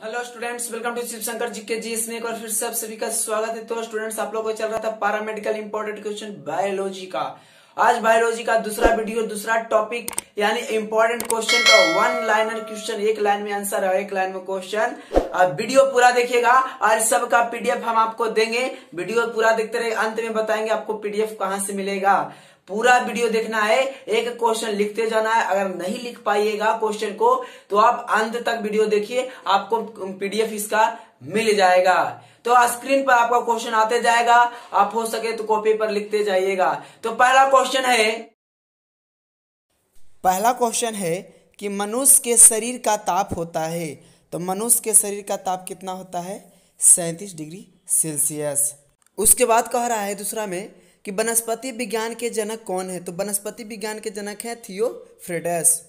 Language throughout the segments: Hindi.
Hello students welcome to Shiv Shankar ji के जी इसमें एक और फिर से आप सभी का स्वागत है। तो स्टूडेंट्स आप लोगों को चल रहा था पैरामेडिकल इंपॉर्टेंट क्वेश्चन बायोलॉजी का। आज बायोलॉजी का दूसरा वीडियो दूसरा टॉपिक यानी इंपॉर्टेंट क्वेश्चन का वन लाइनर क्वेश्चन एक लाइन में आंसर है एक लाइन में क्वेश्चन वीडियो पूरा देखिएगा। और सबका पीडीएफ हम आपको देंगे। वीडियो पूरा देखते रहे अंत में बताएँगे आपको पीडीएफ कहाँ से मिलेगा। पूरा वीडियो देखना है, एक क्वेश्चन लिखते जाना है, अगर नहीं लिख पाइएगा क्वेश्चन को तो आप अंत तक वीडियो देखिए, आपको पीडीएफ इसका मिल जाएगा। तो स्क्रीन पर आपका क्वेश्चन आते जाएगा, आप हो सके तो कॉपी पर लिखते जाइएगा। तो पहला क्वेश्चन है, पहला क्वेश्चन है कि मनुष्य के शरीर का ताप होता है तो मनुष्य के शरीर का ताप कितना होता है? सैंतीस डिग्री सेल्सियस। उसके बाद कह रहा है दूसरा में कि वनस्पति विज्ञान के जनक कौन है? तो वनस्पति विज्ञान के जनक है थियोफ्रेडस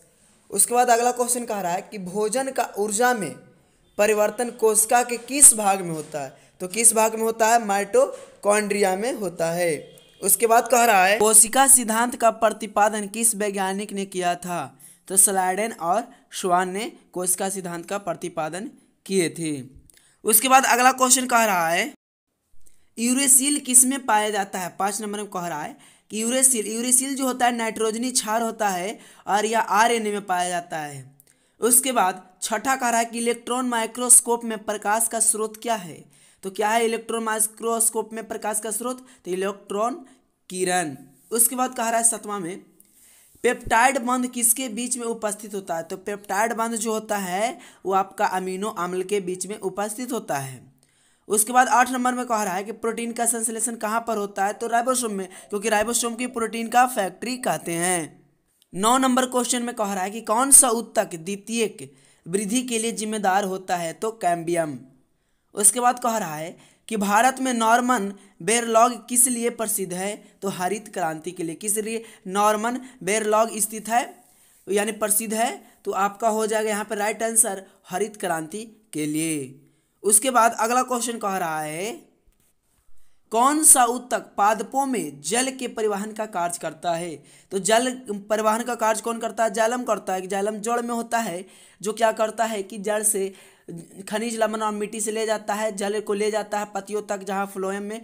उसके बाद अगला क्वेश्चन कह रहा है कि भोजन का ऊर्जा में परिवर्तन कोशिका के किस भाग में होता है? तो किस भाग में होता है? माइटोकॉन्ड्रिया में होता है। उसके बाद कह रहा है, कोशिका सिद्धांत का प्रतिपादन किस वैज्ञानिक ने किया था? तो स्लाइडेन और श्वान ने कोशिका सिद्धांत का प्रतिपादन किए थे। उसके बाद अगला क्वेश्चन कह रहा है यूरेसिल किसमें पाया जाता है? पाँच नंबर में कह रहा है कि यूरेसिल यूरेसिल जो होता है, नाइट्रोजनी क्षार होता है और यह आरएनए में पाया जाता है। उसके बाद छठा कह रहा है कि इलेक्ट्रॉन माइक्रोस्कोप में प्रकाश का स्रोत क्या है? तो क्या है इलेक्ट्रॉन माइक्रोस्कोप में प्रकाश का स्रोत? तो इलेक्ट्रॉन किरण। उसके बाद कह रहा है सतवा में, पेप्टाइड बंध किसके बीच में उपस्थित होता है? तो पेप्टाइड बंध जो होता है, वो आपका अमीनो अम्ल के बीच में उपस्थित होता है। उसके बाद आठ नंबर में कह रहा है कि प्रोटीन का संश्लेषण कहाँ पर होता है? तो राइबोसोम में, क्योंकि राइबोसोम की प्रोटीन का फैक्ट्री कहते हैं। नौ नंबर क्वेश्चन में कह रहा है कि कौन सा उत्तक द्वितीय वृद्धि के लिए जिम्मेदार होता है? तो कैम्बियम। उसके बाद कह रहा है कि भारत में नॉर्मन बेरलॉग किस लिए प्रसिद्ध है? तो हरित क्रांति के लिए। किस लिए? नॉर्मन बेरलॉग स्थित है, यानी प्रसिद्ध है। तो आपका हो जाएगा यहाँ पर राइट आंसर हरित क्रांति के लिए। उसके बाद अगला क्वेश्चन कह रहा है, कौन सा उत्तक पादपों में जल के परिवहन का कार्य करता है? तो जल परिवहन का कार्य कौन करता है? जालम करता है। जालम जड़ में होता है, जो क्या करता है कि जड़ से खनिज लवण और मिट्टी से ले जाता है, जल को ले जाता है पतियों तक, जहाँ फ्लोएम में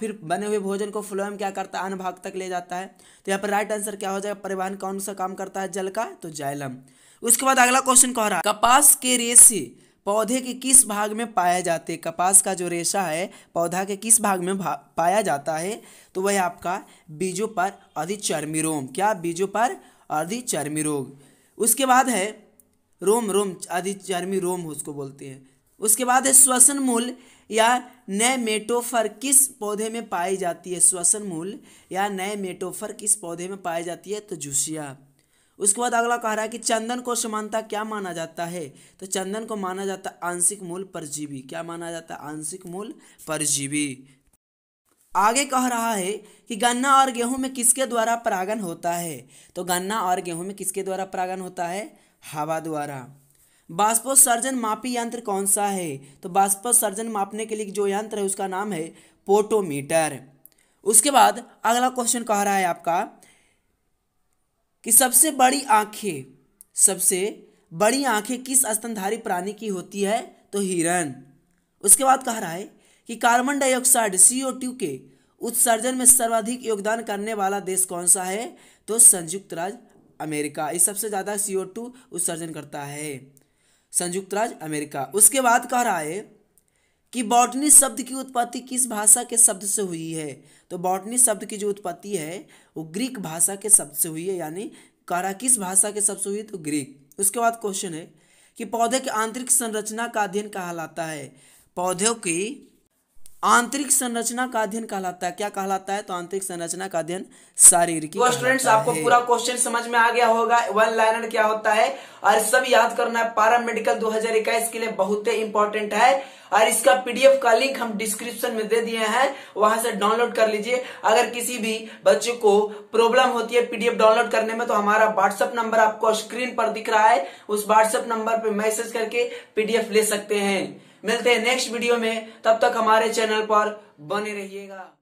फिर बने हुए भोजन को फ्लोएम क्या करता है? अन्य भाग तक ले जाता है। तो यहाँ पर राइट आंसर क्या हो जाएगा? परिवहन कौन सा काम करता है? जल का तो जालम। उसके बाद अगला क्वेश्चन कह रहा है, कपास के रेसे पौधे के किस भाग में पाया जाते कपास का जो रेशा है पौधा के किस भाग में भा, पाया जाता है? तो वह आपका बीजों पर अधिचर्मी रोम क्या बीजों पर अधिचर्मी रोग उसके बाद है रोम रोम अधिचर्मी रोम उसको बोलते हैं। उसके बाद है श्वसन मूल या नए मेटोफर किस पौधे में पाई जाती है? श्वसन मूल या नए मेटोफर किस पौधे में पाई जाती है? तो जूसिया। उसके बाद अगला कह रहा है कि चंदन को समानता क्या माना जाता है? तो चंदन को माना जाता है आंशिक मूल परजीवी। क्या माना जाता है? आंशिक मूल परजीवी। आगे कह रहा है कि गन्ना और गेहूँ में किसके द्वारा परागन होता है? तो गन्ना और गेहूँ में किसके द्वारा परागन होता है? हवा द्वारा। बाष्पोत्सर्जन मापी यंत्र कौन सा है? तो बाष्पोत्सर्जन मापने के लिए जो यंत्र है उसका नाम है पोटोमीटर। उसके बाद अगला क्वेश्चन कह रहा है आपका कि सबसे बड़ी आँखें, सबसे बड़ी आँखें किस स्तनधारी प्राणी की होती है? तो हिरन। उसके बाद कह रहा है कि कार्बन डाइऑक्साइड सीओ टू के उत्सर्जन में सर्वाधिक योगदान करने वाला देश कौन सा है? तो संयुक्त राज्य अमेरिका। इस सबसे ज़्यादा सीओ टू उत्सर्जन करता है। संयुक्त राज्य अमेरिका। उसके बाद कह रहा है कि बॉटनी शब्द की उत्पत्ति किस भाषा के शब्द से हुई है? तो बॉटनी शब्द की जो उत्पत्ति है, वो ग्रीक भाषा के शब्द से हुई है, यानी कारा किस भाषा के शब्द से हुई तो ग्रीक। उसके बाद क्वेश्चन है कि पौधे के आंतरिक संरचना का अध्ययन कहलाता है? पौधों की आंतरिक संरचना का अध्ययन कहलाता है। क्या कहलाता है? तो आंतरिक संरचना का अध्ययन शारीरिक तो स्टूडेंट्स आपको पूरा क्वेश्चन समझ में आ गया होगा। वन लाइनर क्या होता है? और सब याद करना है पारा मेडिकल 2021 के लिए बहुत ही इंपॉर्टेंट है। और इसका पीडीएफ का लिंक हम डिस्क्रिप्शन में दे दिए हैं। वहाँ से डाउनलोड कर लीजिए। अगर किसी भी बच्चे को प्रॉब्लम होती है पीडीएफ डाउनलोड करने में तो हमारा व्हाट्सएप नंबर आपको स्क्रीन पर दिख रहा है। उस व्हाट्सएप नंबर पर मैसेज करके पीडीएफ ले सकते हैं। मिलते हैं नेक्स्ट वीडियो में। तब तक हमारे चैनल पर बने रहिएगा।